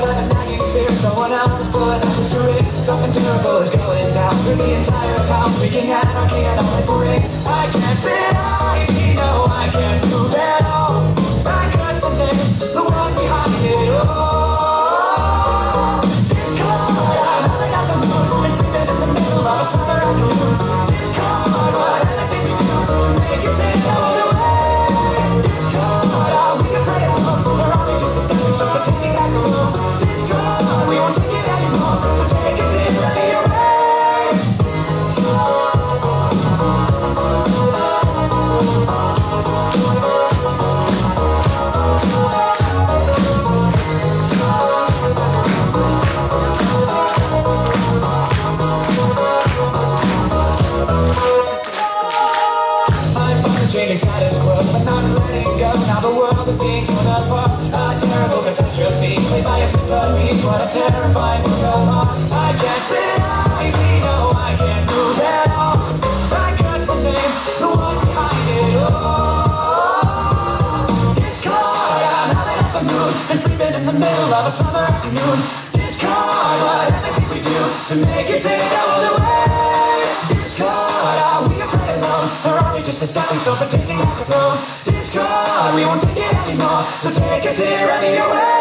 but now nagging fear someone else is pulling out the strings. Something terrible is going down through the entire town, freaking anarchy and all it brings. I can't sit out. Status quo, but not letting go. Now the world is being torn apart. Symphony. What a terrifying world. I can't idly, no, I can't move at all. I curse the name, the one behind it all. Discord, I'm howling at the moon and sleeping in the middle of a summer afternoon. Discord, whatever did we do to make it take all away? Discord, are we afraid alone, or are we just a stepping stone for taking back the throne? Discord, we won't take it anymore, so take a tyranny away.